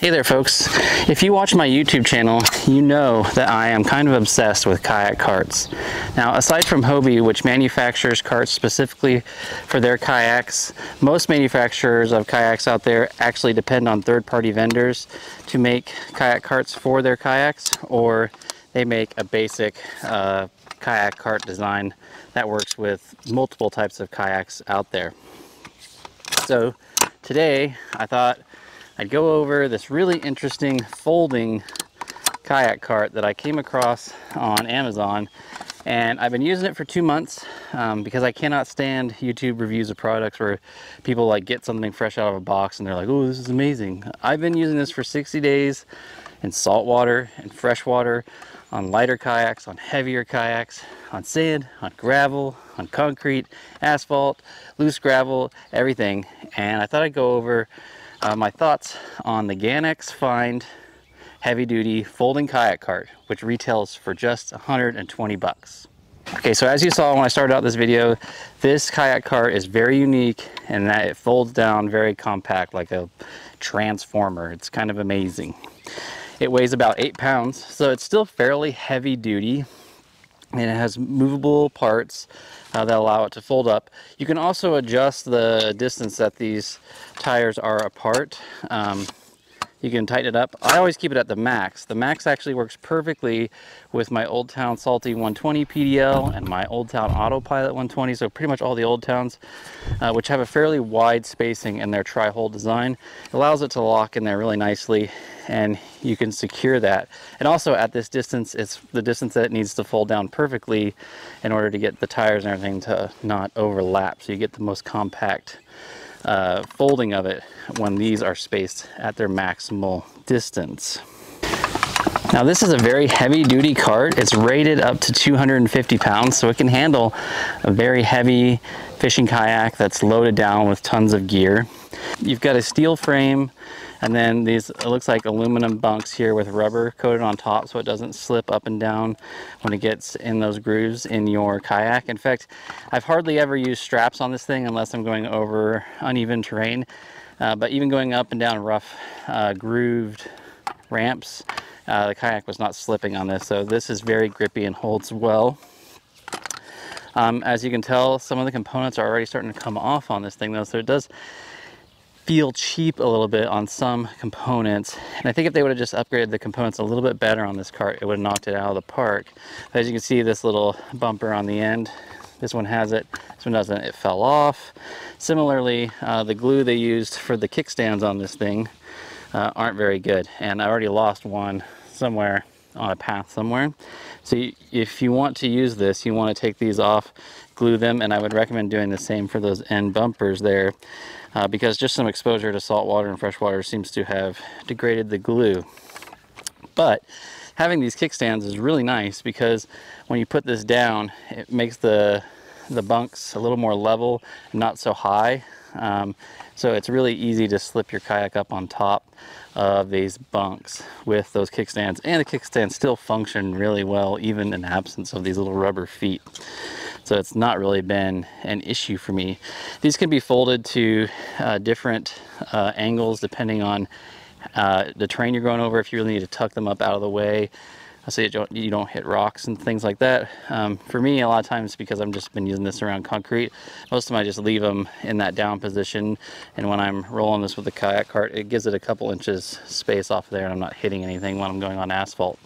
Hey there folks, if you watch my YouTube channel, you know that I am kind of obsessed with kayak carts. Now aside from Hobie, which manufactures carts specifically for their kayaks, most manufacturers of kayaks out there actually depend on third-party vendors to make kayak carts for their kayaks, or they make a basic uh, kayak cart design that works with multiple types of kayaks out there. So today I thought I'd go over this really interesting folding kayak cart that I came across on Amazon and I've been using it for two months um, because I cannot stand YouTube reviews of products where people like get something fresh out of a box and they're like, oh, this is amazing. I've been using this for 60 days in saltwater and fresh water on lighter kayaks, on heavier kayaks, on sand, on gravel, on concrete, asphalt, loose gravel, everything. And I thought I'd go over uh, my thoughts on the Ganex Find heavy duty folding kayak cart, which retails for just 120 bucks. Okay, so as you saw when I started out this video, this kayak cart is very unique in that it folds down very compact like a transformer. It's kind of amazing. It weighs about eight pounds, so it's still fairly heavy duty and it has movable parts uh, that allow it to fold up. You can also adjust the distance that these tires are apart. Um, you can tighten it up. I always keep it at the max. The max actually works perfectly with my Old Town Salty 120 PDL and my Old Town Autopilot 120. So pretty much all the Old Towns, uh, which have a fairly wide spacing in their tri-hole design, it allows it to lock in there really nicely and you can secure that. And also at this distance, it's the distance that it needs to fold down perfectly in order to get the tires and everything to not overlap. So you get the most compact uh, folding of it when these are spaced at their maximal distance. Now this is a very heavy duty cart. It's rated up to 250 pounds, so it can handle a very heavy fishing kayak that's loaded down with tons of gear. You've got a steel frame and then these, it looks like aluminum bunks here with rubber coated on top so it doesn't slip up and down when it gets in those grooves in your kayak. In fact, I've hardly ever used straps on this thing unless I'm going over uneven terrain. Uh, but even going up and down rough uh, grooved ramps, uh, the kayak was not slipping on this. So this is very grippy and holds well. Um, as you can tell, some of the components are already starting to come off on this thing though. So it does feel cheap a little bit on some components. And I think if they would have just upgraded the components a little bit better on this cart, it would have knocked it out of the park. But as you can see, this little bumper on the end, this one has it, this one doesn't, it fell off. Similarly, uh, the glue they used for the kickstands on this thing uh, aren't very good. And I already lost one somewhere on a path somewhere. So you, if you want to use this, you want to take these off, glue them, and I would recommend doing the same for those end bumpers there uh, because just some exposure to salt water and fresh water seems to have degraded the glue. But having these kickstands is really nice because when you put this down, it makes the, the bunks a little more level, not so high. Um, so it's really easy to slip your kayak up on top of these bunks with those kickstands. And the kickstands still function really well, even in absence of these little rubber feet so it's not really been an issue for me. These can be folded to uh, different uh, angles depending on uh, the terrain you're going over, if you really need to tuck them up out of the way, so you don't, you don't hit rocks and things like that. Um, for me, a lot of times, because I've just been using this around concrete, most of them I just leave them in that down position, and when I'm rolling this with the kayak cart, it gives it a couple inches space off there, and I'm not hitting anything when I'm going on asphalt.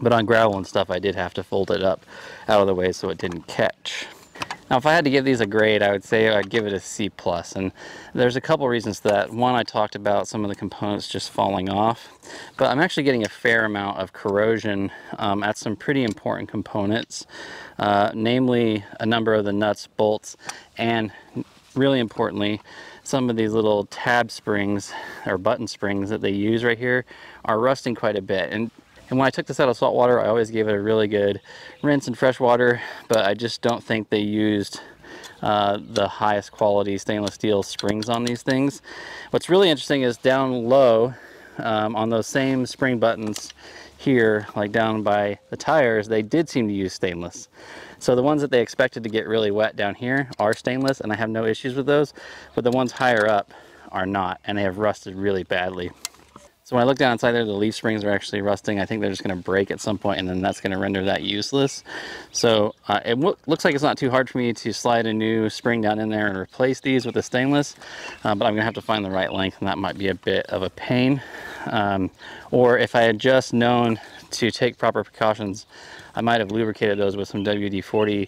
But on gravel and stuff, I did have to fold it up out of the way so it didn't catch. Now, if I had to give these a grade, I would say I'd give it a C+. And there's a couple reasons to that. One, I talked about some of the components just falling off. But I'm actually getting a fair amount of corrosion um, at some pretty important components. Uh, namely, a number of the nuts, bolts, and really importantly, some of these little tab springs or button springs that they use right here are rusting quite a bit. And and when I took this out of salt water, I always gave it a really good rinse in fresh water, but I just don't think they used uh, the highest quality stainless steel springs on these things. What's really interesting is down low um, on those same spring buttons here, like down by the tires, they did seem to use stainless. So the ones that they expected to get really wet down here are stainless and I have no issues with those, but the ones higher up are not and they have rusted really badly. So when I look down inside there, the leaf springs are actually rusting. I think they're just going to break at some point and then that's going to render that useless. So uh, it looks like it's not too hard for me to slide a new spring down in there and replace these with a stainless, uh, but I'm going to have to find the right length and that might be a bit of a pain. Um, or if I had just known to take proper precautions, I might have lubricated those with some WD-40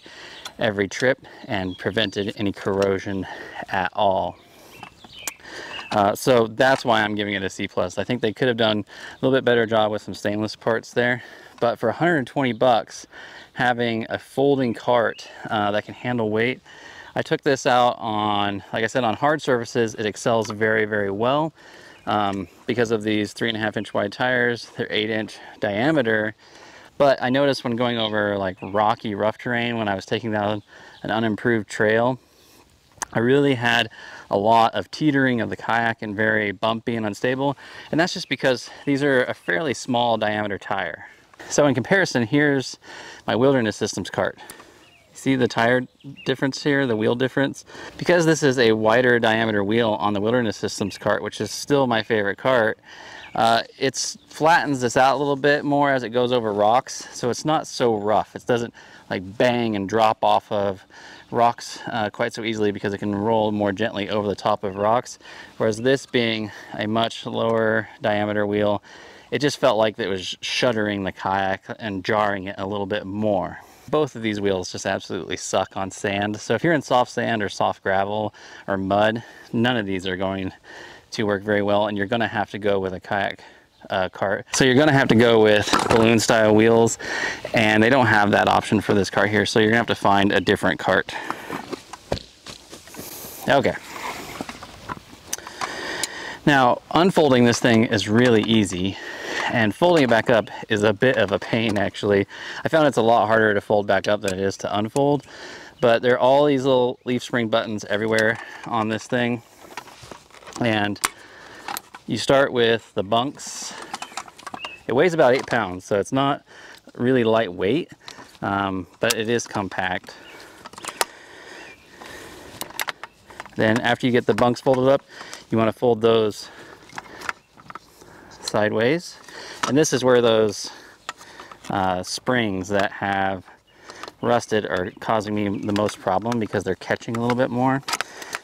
every trip and prevented any corrosion at all. Uh, so that's why I'm giving it a C+. plus. I think they could have done a little bit better job with some stainless parts there. But for 120 bucks, having a folding cart uh, that can handle weight, I took this out on, like I said, on hard surfaces, it excels very, very well. Um, because of these three and a half inch wide tires, they're eight inch diameter. But I noticed when going over like rocky, rough terrain, when I was taking down an unimproved trail, I really had a lot of teetering of the kayak and very bumpy and unstable. And that's just because these are a fairly small diameter tire. So in comparison, here's my Wilderness Systems cart. See the tire difference here, the wheel difference? Because this is a wider diameter wheel on the Wilderness Systems cart, which is still my favorite cart, uh, it flattens this out a little bit more as it goes over rocks, so it's not so rough. It doesn't like bang and drop off of rocks uh, quite so easily because it can roll more gently over the top of rocks. Whereas this being a much lower diameter wheel, it just felt like it was shuddering the kayak and jarring it a little bit more. Both of these wheels just absolutely suck on sand. So if you're in soft sand or soft gravel or mud, none of these are going to work very well and you're gonna have to go with a kayak uh, cart. So you're gonna have to go with balloon style wheels and they don't have that option for this cart here. So you're gonna have to find a different cart. Okay. Now unfolding this thing is really easy and folding it back up is a bit of a pain actually. I found it's a lot harder to fold back up than it is to unfold but there are all these little leaf spring buttons everywhere on this thing and you start with the bunks. It weighs about eight pounds, so it's not really lightweight, um, but it is compact. Then after you get the bunks folded up, you want to fold those sideways. And this is where those uh, springs that have rusted are causing me the most problem because they're catching a little bit more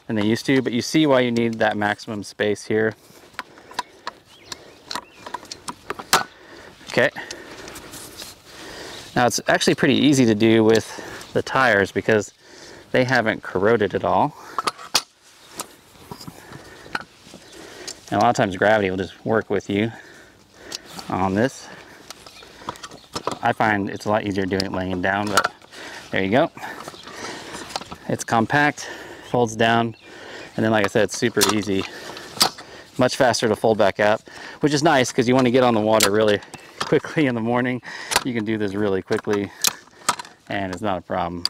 than they used to. But you see why you need that maximum space here Okay. Now it's actually pretty easy to do with the tires because they haven't corroded at all. And a lot of times gravity will just work with you on this. I find it's a lot easier doing it laying down, but there you go. It's compact, folds down, and then like I said, it's super easy. Much faster to fold back up, which is nice because you want to get on the water really quickly in the morning. You can do this really quickly and it's not a problem.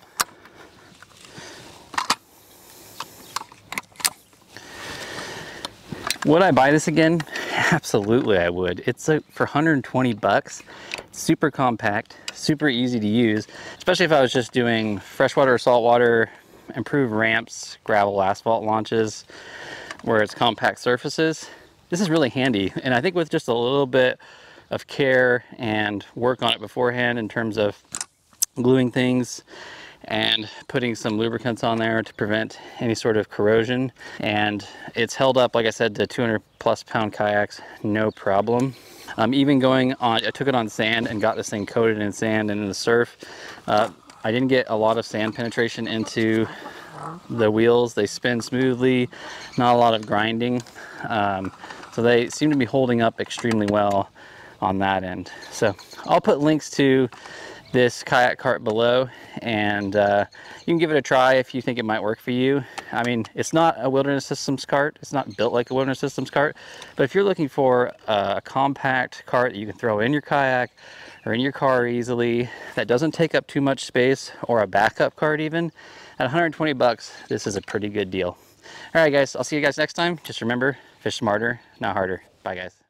Would I buy this again? Absolutely I would. It's a, for 120 bucks. Super compact, super easy to use, especially if I was just doing freshwater or saltwater, improved ramps, gravel asphalt launches, where it's compact surfaces. This is really handy. And I think with just a little bit of care and work on it beforehand in terms of gluing things and putting some lubricants on there to prevent any sort of corrosion. And it's held up, like I said, to 200 plus pound kayaks, no problem. Um, even going on, I took it on sand and got this thing coated in sand and in the surf. Uh, I didn't get a lot of sand penetration into the wheels. They spin smoothly, not a lot of grinding. Um, so they seem to be holding up extremely well on that end. So I'll put links to this kayak cart below and uh, you can give it a try if you think it might work for you. I mean, it's not a Wilderness Systems cart. It's not built like a Wilderness Systems cart, but if you're looking for a compact cart that you can throw in your kayak or in your car easily, that doesn't take up too much space or a backup cart even, at 120 bucks, this is a pretty good deal. All right, guys, I'll see you guys next time. Just remember, fish smarter, not harder. Bye, guys.